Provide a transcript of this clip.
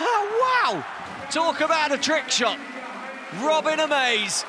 Oh, wow! Talk about a trick shot. Robin Amaze